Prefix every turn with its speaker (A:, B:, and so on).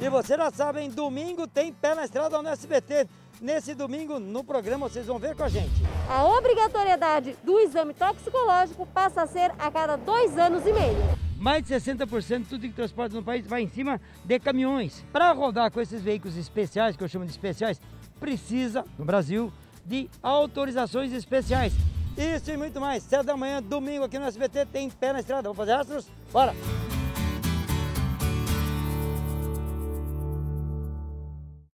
A: E vocês já sabem. Domingo tem pé na estrada no SBT. Nesse domingo, no programa, vocês vão ver com a gente.
B: A obrigatoriedade do exame toxicológico passa a ser a cada dois anos e meio.
A: Mais de 60% de tudo que transporta no país vai em cima de caminhões. Para rodar com esses veículos especiais, que eu chamo de especiais, precisa, no Brasil, de autorizações especiais. Isso e muito mais. Sete da manhã, domingo aqui no SBT, tem pé na estrada. Vamos fazer astros? Bora!